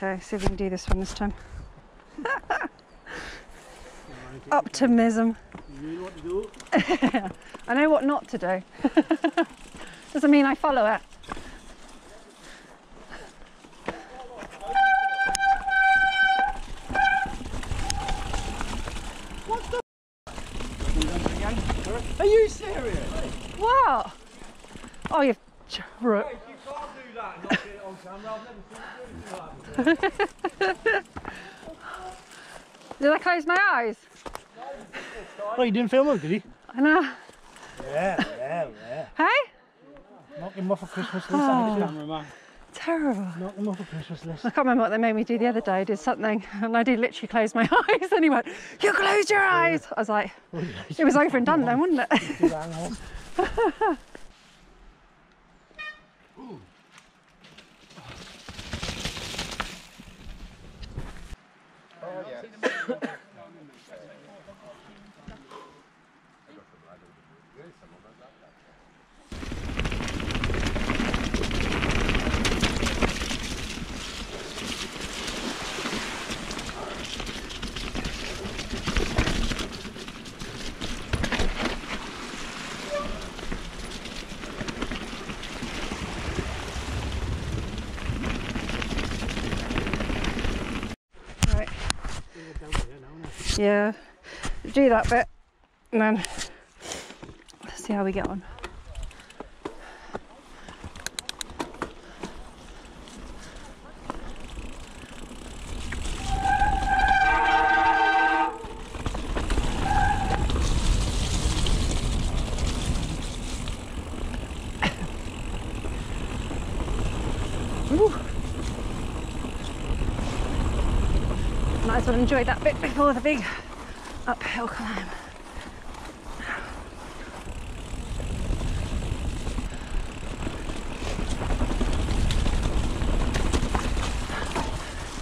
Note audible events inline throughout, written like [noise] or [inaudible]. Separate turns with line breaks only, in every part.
Okay, see if we can do this one this time. [laughs] Optimism.
You know what to do?
I know what not to do. [laughs] Doesn't mean I follow it. What?
Are you serious?
What? Oh, you've. ru-
You can't do that
Did I close my eyes?
Oh, you didn't film it, did he?
I know.
Yeah, yeah, yeah.
Hey?
Knock him off a Christmas list,
Oh. Terrible.
Knock him off a Christmas list.
I can't remember what they made me do the other day. I did something and I did literally close my [laughs] eyes and he went, You closed your oh, eyes. I was like, oh, It was over and done then, wasn't it? [laughs] [laughs] Right. [laughs] Yeah. Do that bit and then see how we get on. Might as enjoy that bit before the big uphill climb.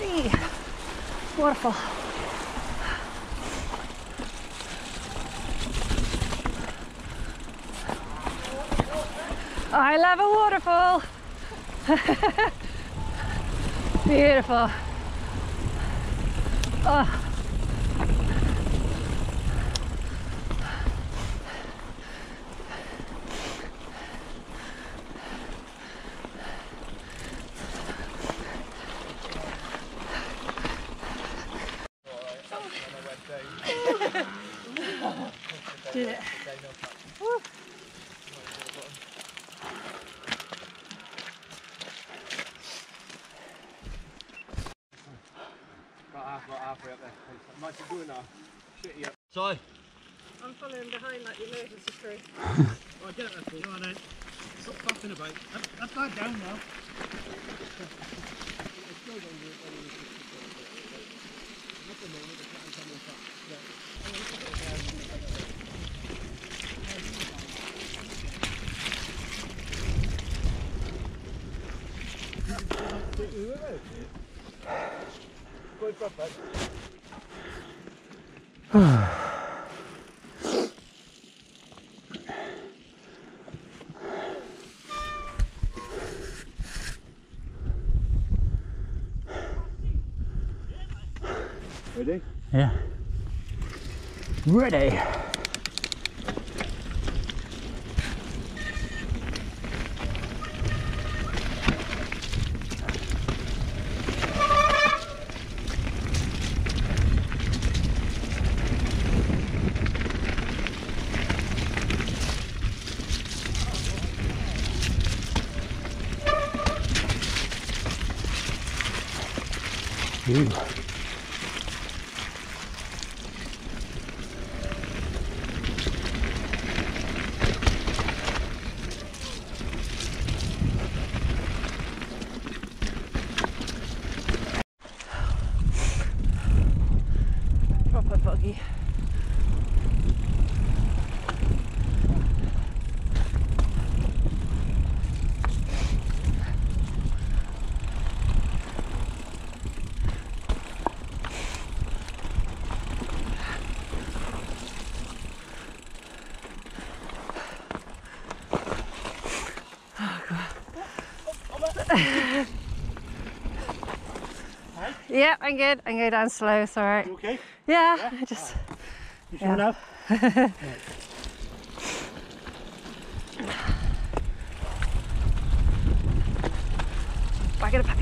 Eee, Waterfall. I love a waterfall. [laughs] Beautiful. Oh.
Half, about halfway up there. Might be doing now. Shit, yeah. Sorry.
I'm following behind like you're losing the emergency crew.
Oh, get that thing. Come on then. Stop fucking about. That's, that's that down now. Ready?
Yeah. Ready.
Yeah, I'm good. I'm going down slow. It's all right.
You okay?
Yeah, I just.
You sure
Yeah.
now? [laughs]
Back in a pack.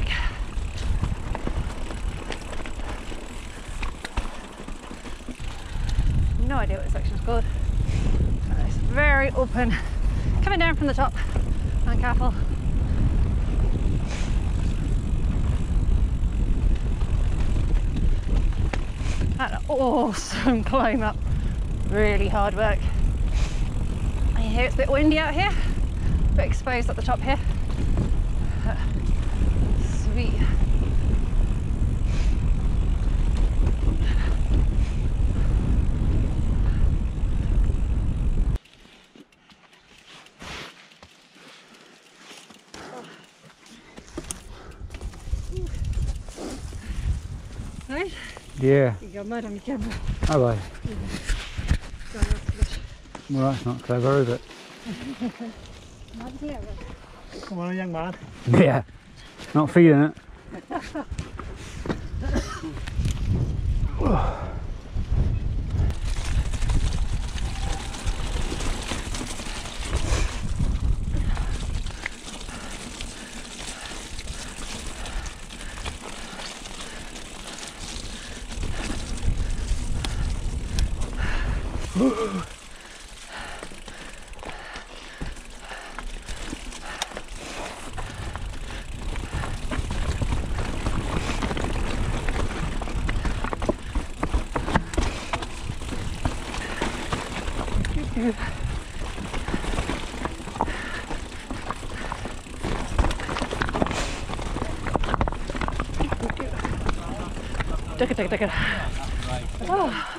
No idea what this section's called. It's very open. Coming down from the top. And careful. An awesome [laughs] climb up. Really hard work. I hear it's a bit windy out here. A bit exposed at the top here. Sweet. Right,
Yeah.
You got mud on your camera.
Have I?
Go on,
Well, that's not clever, is it?
finish. Clever.
Come on, young man.
Yeah. Not feeling it. [laughs]
Take it, take it, take it. Oh,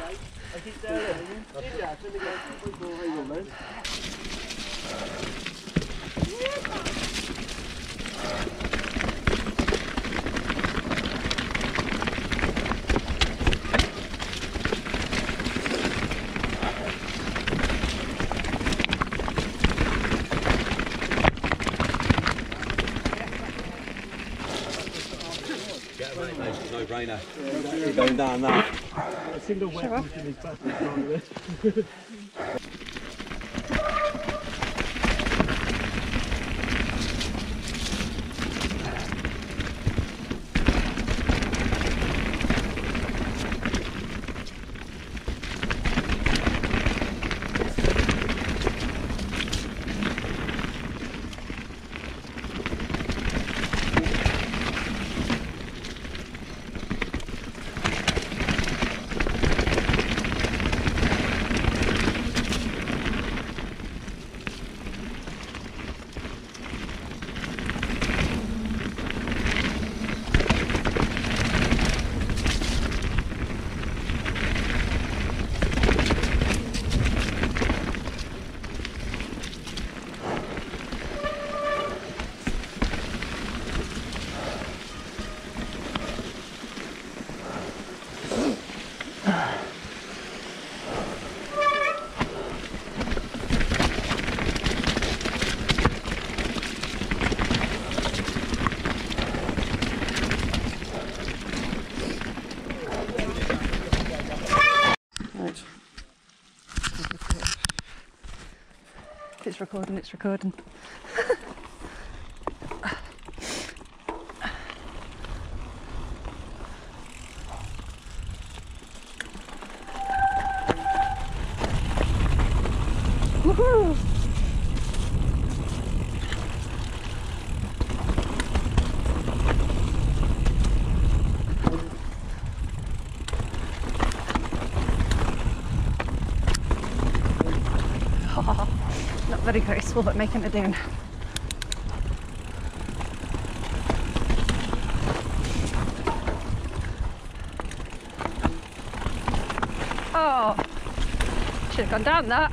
No brainer. Going down that.
A single wet in his back is wrong with it.
right. It's recording, it's recording. [laughs] Not very graceful, but making it down. Oh, should have gone down that.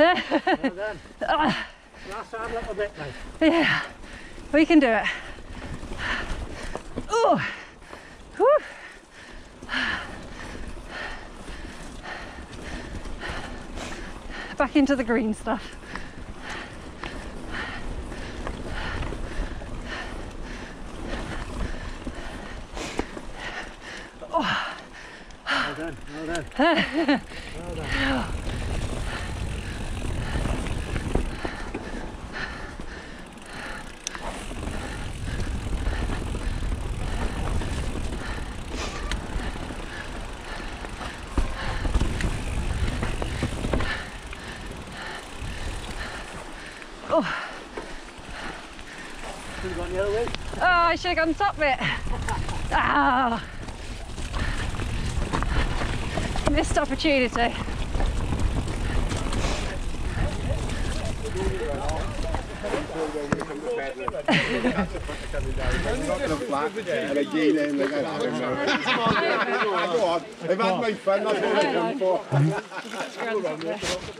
Well done. Last [laughs] time, a little bit, mate.
Yeah, we can do it. Oh, Whew. Back into the green stuff.
Well done, well done. Well done. Still got the other way?
Oh, I should have gone top bit. Ah. Missed opportunity.
And I gain in like I don't know. Go on. I've had my fun, that's what [laughs]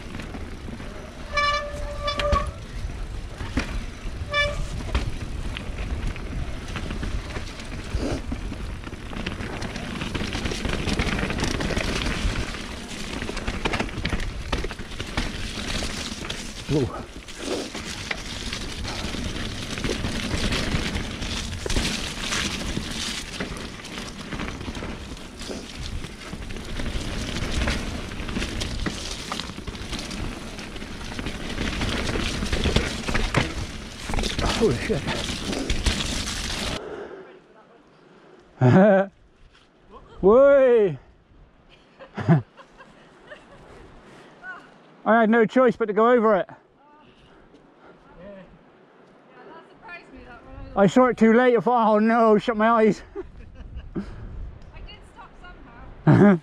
Holy shit. [laughs] Whey! [laughs] I had no choice but to go over it. I saw it too late. I thought, oh no, shut my eyes. [laughs]
I did stop somehow.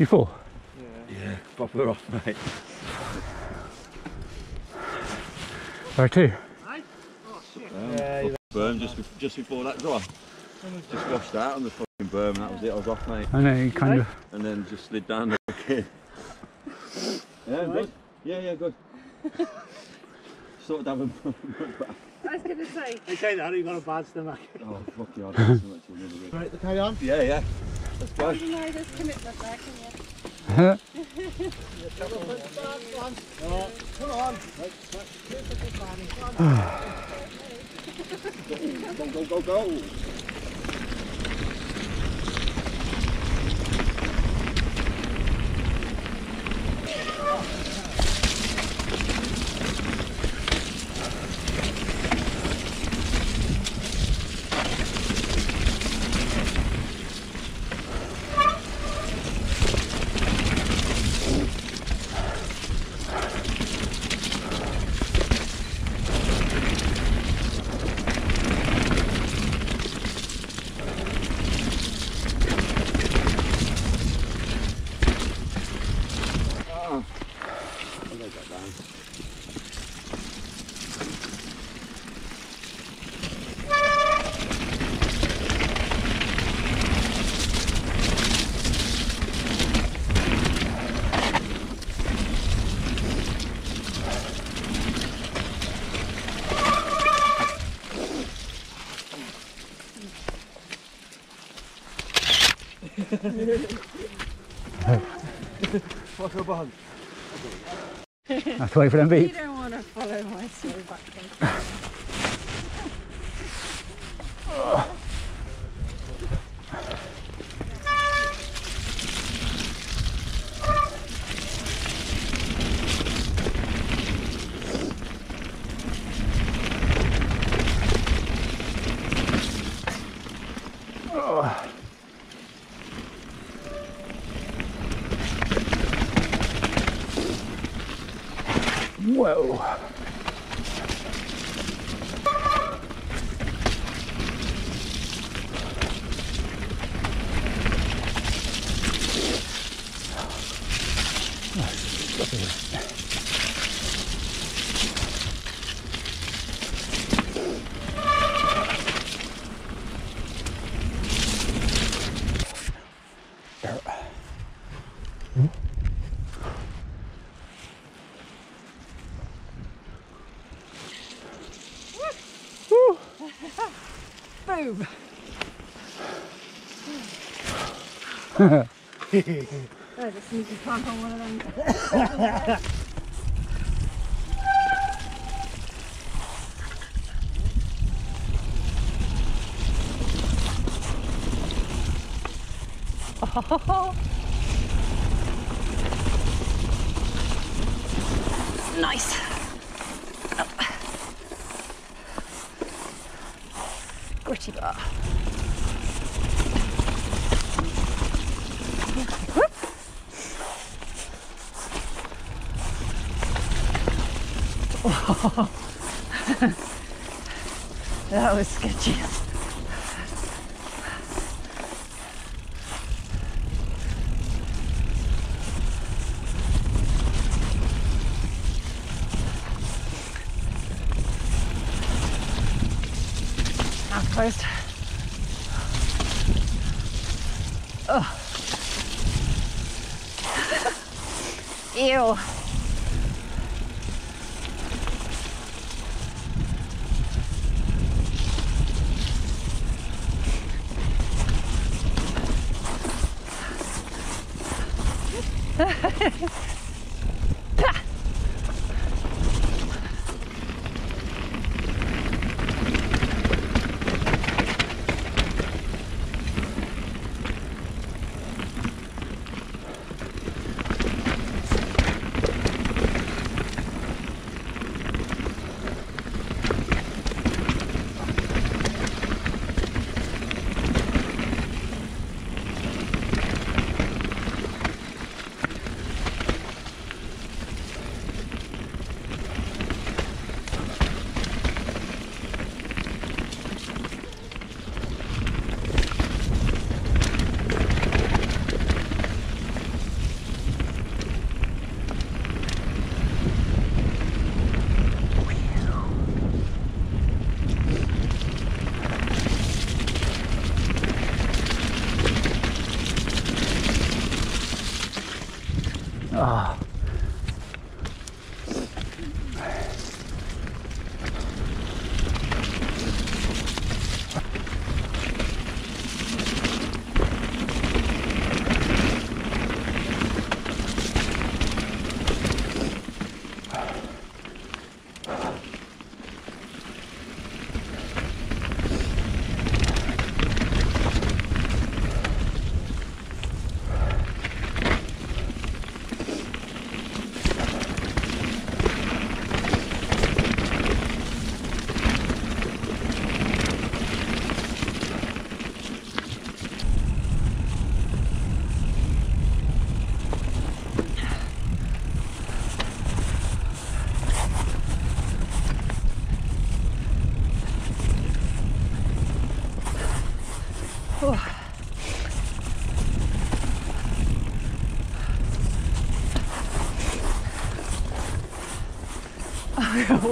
You fall?
Yeah, pop her off, mate.
Where to?
Berm just, bef- just before that drop. Just washed out on the fucking berm and that was it. I was off, mate.
I know, you kind of.
And then just slid down the kid. Yeah, good. Yeah, yeah, good. sort of having
I was going to say,
They say that, you've got a bad stomach.
Oh, fuck you, I don't so much in the.
Right, the carry on.
Yeah, yeah. Let's go.
you know there's commitment there, can you?
Come [laughs] on.
Go, go, go, go.
Fuck bug.
Have to wait for them
You don't want to follow my back then.
Whoa.
Boom. Oh, the sneaky clamp on one of them. nice. [laughs] that was sketchy. Mouth closed. Oh. [laughs] Ew.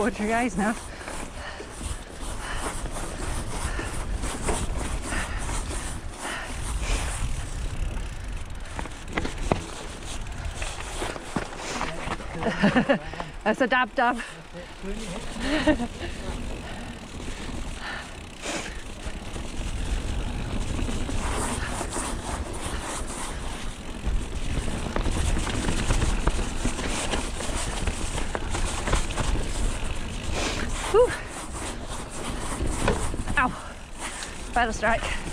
Watch your guys now. [laughs] That's a dab dab. [laughs] Better strike.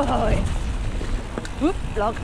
Oh, log.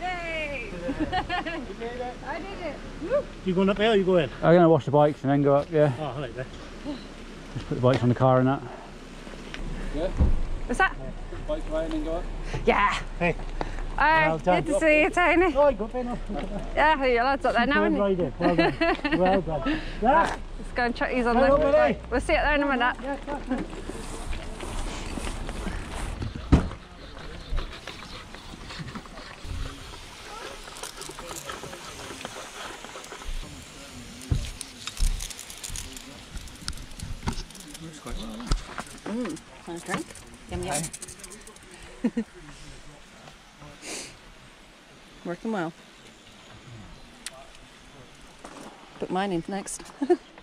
Yay! I did it. Woo.
You going up there or you going?
I'm gonna wash the bikes and then go up. Yeah,
Oh, right there.
just put the bikes on the car and that.
What's that?
Bike away and then go up.
Yeah.
Hey.
Hi,
Well done.
good to see you, Tony.
Oh, good enough. [laughs]
Yeah, your lad's up there now,
Well
isn't he?
done. Well done. [laughs] Well done. Yeah.
Let's go and check these on
Hello,
the.
buddy.
We'll see it there in a minute. Mm, Working well. Put mine in next. [laughs]